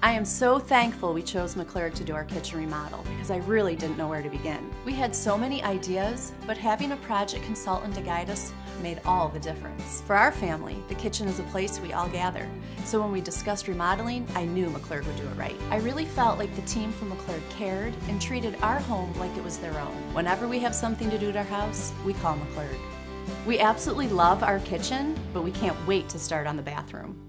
I am so thankful we chose McClurg to do our kitchen remodel because I really didn't know where to begin. We had so many ideas, but having a project consultant to guide us made all the difference. For our family, the kitchen is a place we all gather, so when we discussed remodeling, I knew McClurg would do it right. I really felt like the team from McClurg cared and treated our home like it was their own. Whenever we have something to do at our house, we call McClurg. We absolutely love our kitchen, but we can't wait to start on the bathroom.